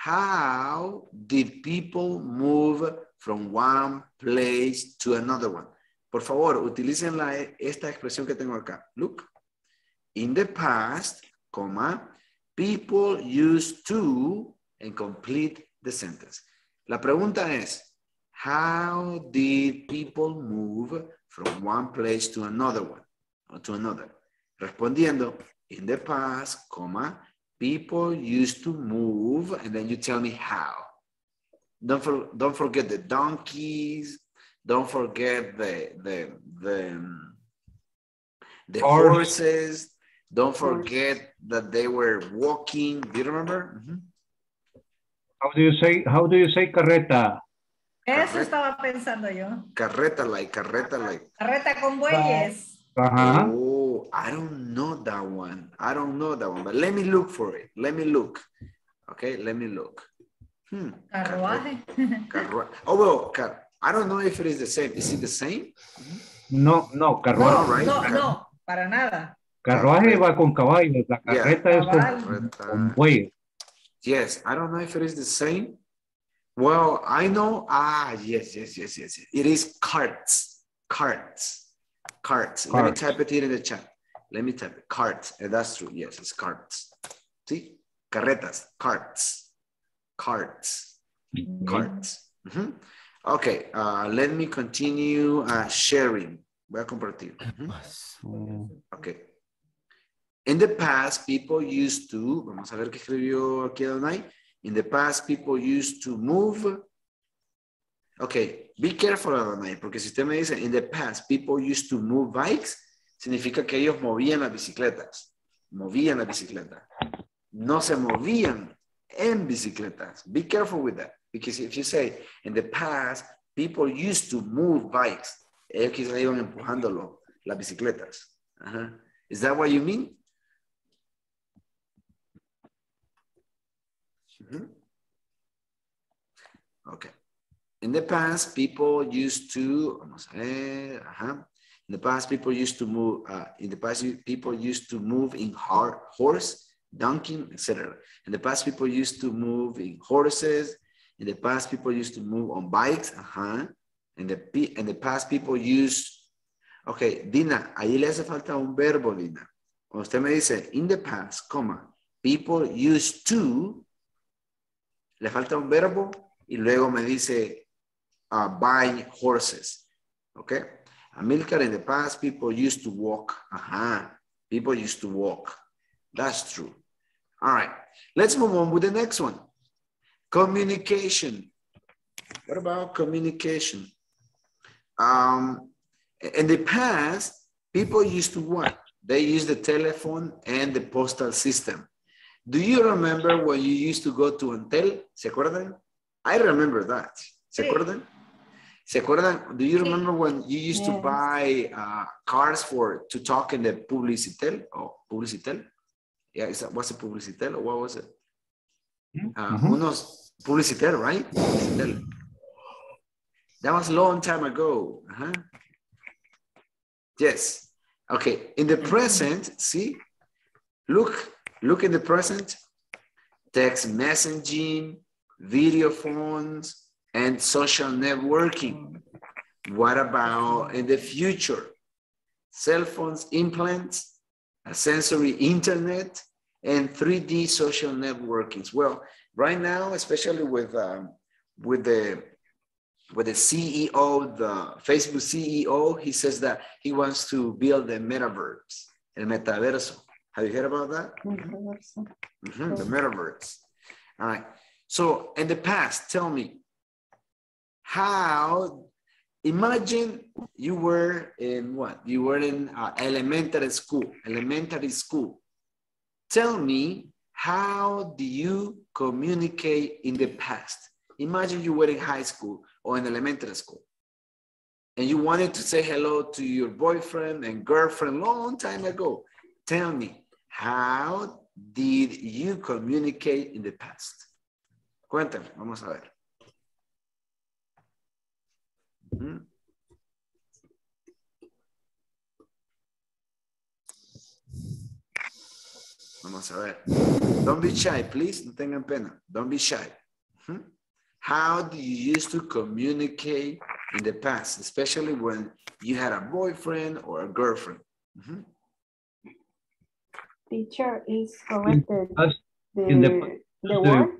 how did people move from one place to another one? Por favor, utilicen la, esta expresión que tengo acá. Look. In the past, comma, people used to, and complete the sentence. La pregunta es, how did people move from one place to another one, or to another? Respondiendo, in the past, comma, people used to move, and then you tell me how. Don't, for, don't forget the donkeys, don't forget the, the, the, the Horse. horses, don't forget that they were walking. Do you remember? Mhm. How do you say, how do you say carreta? Eso estaba pensando yo. Carreta like, carreta like. Carreta con bueyes. Uh-huh. Oh, I don't know that one. I don't know that one, but let me look for it. Let me look. Okay, let me look. Hmm. Carruaje. Carrua- Oh, well, car I don't know if it is the same. Is it the same? No, no, No, carruaje. right? No, no, para nada. Carruaje va con caballos, la Yeah. carreta es con, con bueyes. Yes, I don't know if it is the same. Well, I know. Ah, yes, yes, yes, yes. yes. It is carts. Carts. Carts. Let me type it in the chat. Let me type it. Carts. And that's true. Yes, it's carts. See? Carretas. Carts. Carts. Carts. Mhm. Okay, uh, let me continue uh, sharing. Voy a compartir. Mhm. Okay. In the past, people used to, vamos a ver qué escribió aquí Adonai. In the past, people used to move. Okay, be careful Adonai, porque si usted dice, in the past, people used to move bikes, significa que ellos movían las bicicletas. Movían las bicicletas. No se movían en bicicletas. Be careful with that. Because if you say, in the past, people used to move bikes, ellos quizás iban empujándolo, las bicicletas. Ajá. Is that what you mean? Mhm. Okay. In the past, people used to, vamos a ver, ajá. In the past, people used to move, uh, in the past, people used to move in har- horse, donkey, etc. In the past, people used to move in horses. In the past, people used to move on bikes. Ajá. In the, in the past, people used, okay, Dina, ahí le hace falta un verbo, Dina. Cuando usted me dice, in the past, coma, people used to, le falta un verbo y luego me dice uh, buy horses. Okay. Amilcar, in the past, people used to walk. Aha. People used to walk. That's true. All right. Let's move on with the next one. Communication. What about communication? Um, in the past, people used to what? They used the telephone and the postal system. Do you remember when you used to go to Antel? ¿Se acuerdan? I remember that. ¿Se Sí. acuerdan? ¿Se acuerdan? Do you remember when you used to buy uh, cards for to talk in the Publicitel or Publicitel? Yeah, is that was it Publicitel or what was it? Uh, Mhm. Unos Publicitel, right? Publicitel. That was a long time ago. Uh-huh. Yes. Okay. In the present, see, look, look in the present. Text messaging, video phones, and social networking. What about in the future? Cell phones, implants, a sensory internet, and 3D social networkings. Well, right now, especially with um, with the with the CEO, the Facebook CEO, he says that he wants to build the metaverse, el metaverso. Have you heard about that? Mhm, the metaverse. All right. So in the past, tell me how, imagine you were in what? You were in uh, elementary school, elementary school. Tell me, how do you communicate in the past? Imagine you were in high school or in elementary school and you wanted to say hello to your boyfriend and girlfriend long time ago. Tell me, how did you communicate in the past? Cuéntame, vamos a ver. Ujú. Vamos a ver. Don't be shy, please. No tengan pena. Don't be shy. Hmm? How do you used to communicate in the past, especially when you had a boyfriend or a girlfriend? Mhm. Teacher is corrected. Past, The, in the the the- word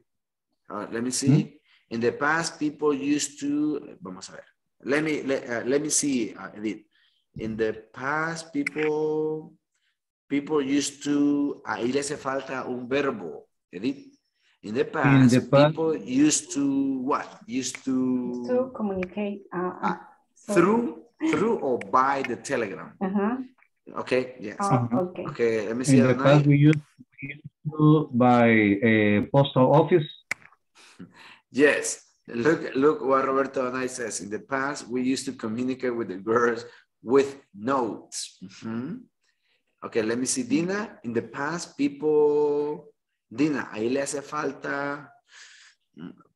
Uh, let me see. In the past, people used to, vamos a ver. Let me, let, uh, let me see, uh, Edith. In the past, people, people used to, ahí le hace falta un verbo, Edith. In the past, the past- people used to, what? Used to, to communicate. Uh, uh, so- through, through or by the telegram. Uh-huh. Okay, yes. Oh, okay. Okay, let me see. In the past, we used, we used to by a postal office. Yes. Look, look what Roberto Anay says. In the past, we used to communicate with the girls with notes. Mhm. Okay, let me see. Dina, in the past, people, Dina, ahí le hace falta,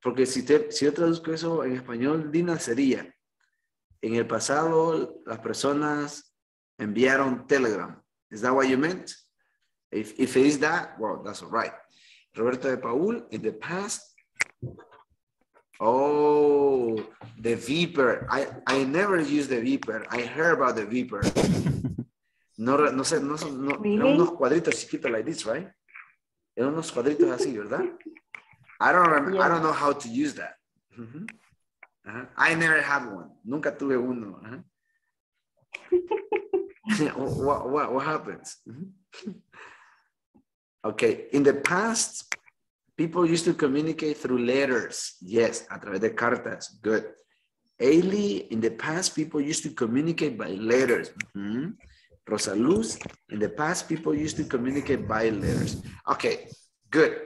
porque si, te, si yo traduzco eso en español, Dina sería, en el pasado, las personas enviaron Telegram. Is that what you meant? If, if it is that, well, that's all right. Roberto de Paul, in the past, Oh, the Viper. I, I never used the Viper. I heard about the Viper. No, no sé, no son, no, eran Really? unos cuadritos chiquitos like this, right? Eran unos cuadritos así, ¿verdad? I don't remember, I don't know how to use that. Ujú. Ajá. I never had one. Nunca tuve uno. Ajá. What, what, what happens? Okay, in the past, people used to communicate through letters. Yes, a través de cartas. Good. Ailey, in the past, people used to communicate by letters. Mhm. Rosa Luz, in the past, people used to communicate by letters. Okay, good.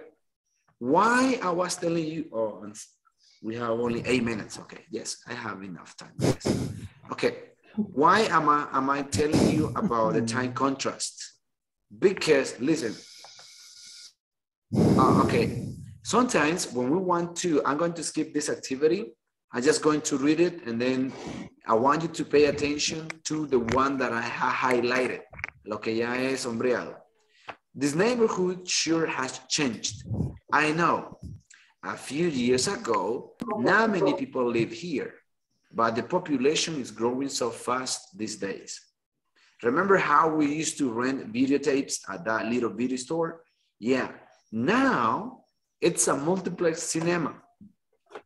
Why I was telling you, oh, we have only eight minutes. Okay, yes, I have enough time. Yes. Okay, why am I, am I telling you about the time contrast? Because, listen, uh, okay. Sometimes when we want to, I'm going to skip this activity. I'm just going to read it and then I want you to pay attention to the one that I highlighted. Lo que ya es sombreado. This neighborhood sure has changed. I know. A few years ago, not many people live here, but the population is growing so fast these days. Remember how we used to rent videotapes at that little video store? Yeah, now it's a multiplex cinema.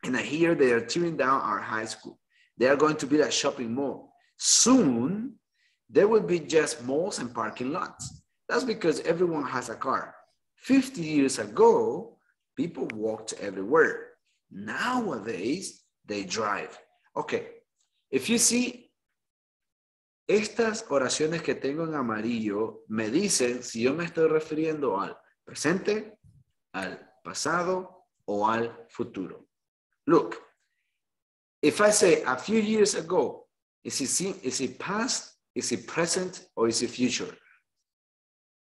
And I hear they are tearing down our high school. They are going to build a shopping mall. Soon, there will be just malls and parking lots. That's because everyone has a car. 50 years ago, people walked everywhere. Nowadays, they drive. Okay, if you see, estas oraciones que tengo en amarillo me dicen si yo me estoy refiriendo al presente, al pasado o al futuro. Look, if I say a few years ago, is it, is it past, is it present, or is it future?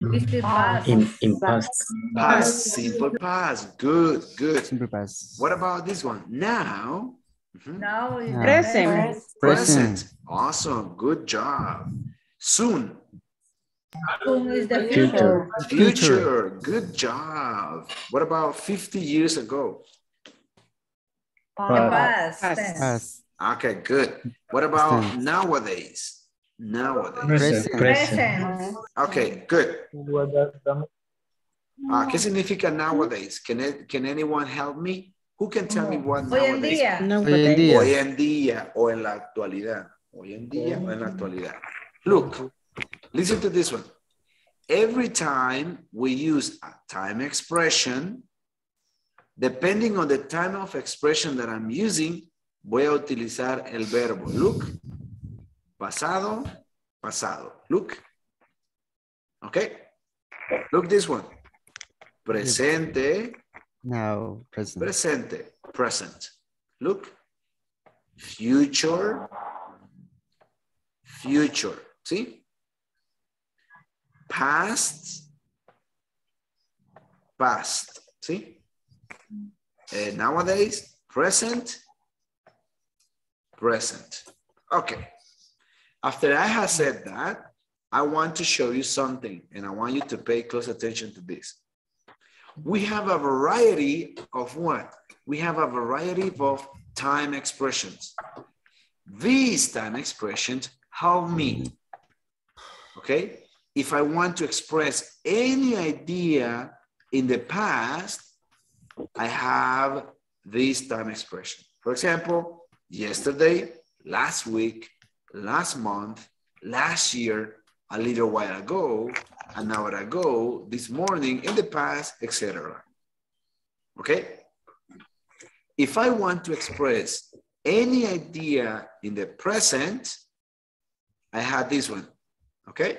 It's the past. In, in past, Past, simple past. Good, good. Simple past. What about this one? Now, mhm, Now is Yeah. Present. present. Awesome, good job. Soon, Soon is the Future. future. future, good job. What about 50 years ago? The Past. past. Past. Okay, good. What about Present. nowadays? Nowadays. Present. Present. Okay, good. Ah, ¿Qué significa nowadays? Can, it- can anyone help me? Who can tell me what Hoy en día. No, Hoy en but día. Hoy en día o en la actualidad. Hoy en día o en la actualidad. Look, listen to this one. Every time we use a time expression, depending on the time of expression that I'm using, voy a utilizar el verbo look, pasado, pasado. Look. Okay? Look this one. Presente, Now present. presente, present. Look. Future, future. See? Past, past. See? Nowadays, present, present. Okay. After I have said that, I want to show you something and I want you to pay close attention to this. We have a variety of what? We have a variety of time expressions. These time expressions help me, okay? If I want to express any idea in the past, I have this time expression. For example, yesterday, last week, last month, last year, a little while ago, an hour ago, this morning, in the past, etc. Okay? If I want to express any idea in the present, I have this one. Okay?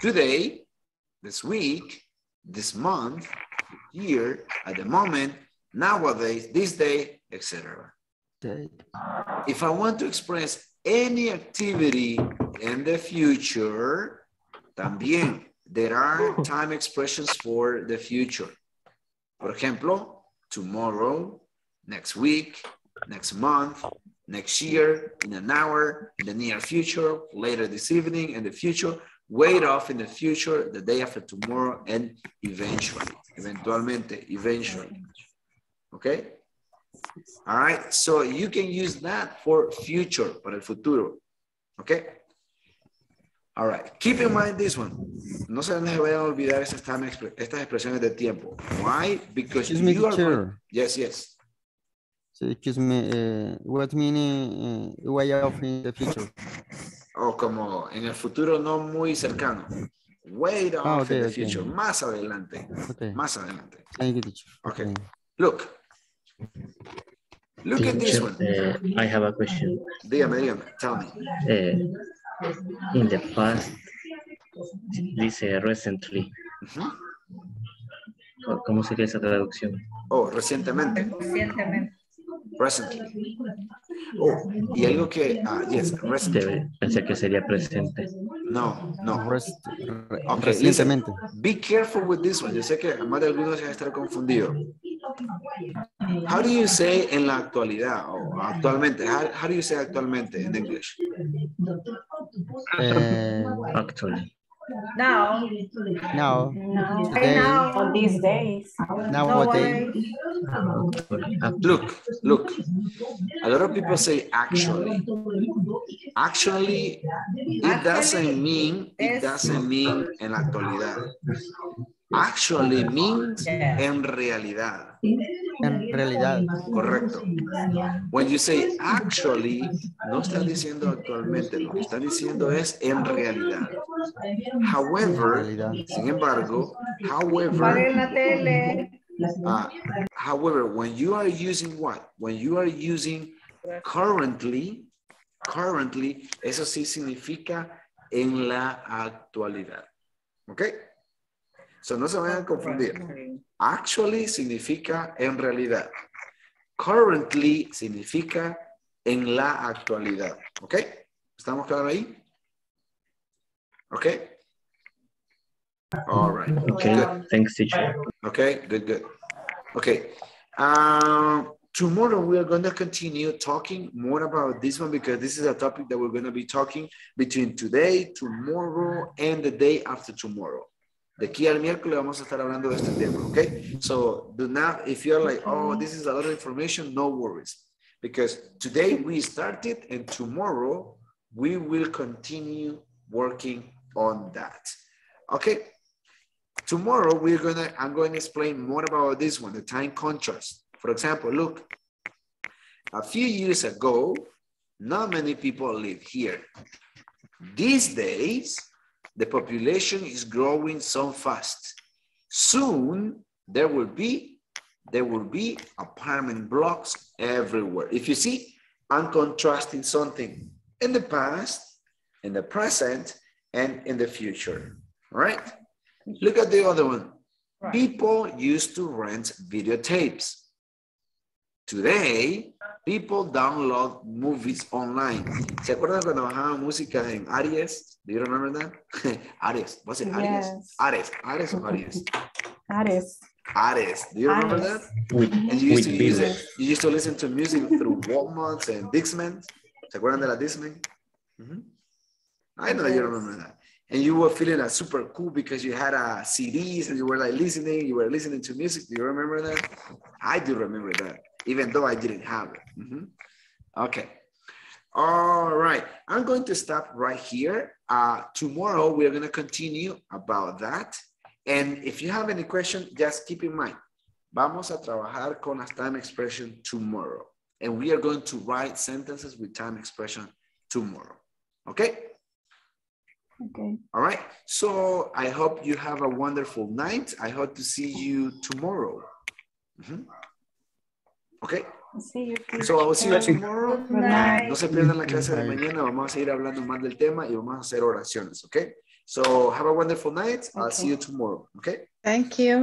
Today, this week, this month, year, at the moment, nowadays, this day, etc. If I want to express any activity in the future, también there are oh. time expressions for the future. Por ejemplo, tomorrow, next week, next month, next year, in an hour, in the near future, later this evening, in the future, wait off in the future, the day after tomorrow, and eventually, eventualmente, eventually. Okay? All right, so you can use that for future, para el futuro. Okay? All right, keep in mind this one. No se les vayan a olvidar estas, estas expresiones de tiempo. Why? Because Excuse me, you are... teacher. Yes, yes. So excuse me, uh, what meaning uh, way off in the future? O como en el futuro no muy cercano. Way off in the okay. future. Más adelante. Okay. Más adelante. Thank you, teacher. Okay. Look. Look at this one. uh, I have a question. Dígame, dígame. Tell me. Uh, in the past, dice recently. Ujú. ¿Cómo sería esa traducción? Oh, recientemente. Recientemente. Presently. Oh, y algo que, ah, yes, recently. Pensé que sería presente. No, no. Rest- re- Okay, listen. recientemente. Be careful with this one. Yo sé que más de algunos van a estar confundidos. How do you say en la actualidad o actualmente? How, how do you say actualmente in English? Eh, Actually. Now. now, No. today, now. On these days. nowadays, Look, look. A lot of people say actually. Actually, it doesn't mean, it doesn't mean en la actualidad. Actually means en realidad. en realidad, Correcto. When you say actually, no están diciendo actualmente, lo que están diciendo es en realidad. However, sin embargo, however, uh, however, when you are using what? When you are using currently, currently, eso sí significa en la actualidad. ¿Ok? So no se vayan a confundir. Actually significa en realidad. Currently significa en la actualidad. ¿Ok? ¿Estamos claros ahí? ¿Ok? All right. Okay, Good. thanks, teacher. Okay, good, good. Okay. Um, tomorrow we are going to continue talking more about this one because this is a topic that we're going to be talking between today, tomorrow, and the day after tomorrow. De aquí al miércoles vamos a estar hablando de este tema, okay? So do not, if you're like, oh, this is a lot of information, no worries. Because today we started and tomorrow we will continue working on that. Okay, Tomorrow we're gonna, I'm going to explain more about this one, the time contrast. For example, look, a few years ago, not many people live here. These days, the population is growing so fast. Soon there will be, there will be apartment blocks everywhere. If you see, I'm contrasting something in the past, in the present, and in the future, Right? Look at the other one. People used to rent videotapes. Today, people download movies online. ¿Se acuerdan cuando bajaban música en Aries? Do you remember that? Aries. Was it Aries? Yes. Ares. Ares or Aries? Ares. Ares. Do you remember Ares. that? With, And you used to use it. You used to listen to music through Walkman and Discman. ¿Se acuerdan de la Discman? Ujú. I know you remember that. And you were feeling like super cool because you had uh, CDs and you were like listening, you were listening to music. Do you remember that? I do remember that, even though I didn't have it. Mhm. Okay. All right. I'm going to stop right here. Uh, tomorrow, we're going to continue about that. And if you have any question, just keep in mind, vamos a trabajar con las time expression tomorrow. And we are going to write sentences with time expression tomorrow. Okay? Okay. All right. So I hope you have a wonderful night. I hope to see you tomorrow. Mhm. Okay. See you. So I will see you tomorrow. Good night. No se pierdan la clase de mañana. Vamos a seguir hablando más del tema y vamos a hacer oraciones. Okay. So have a wonderful night. I'll see you tomorrow. Okay. Thank you.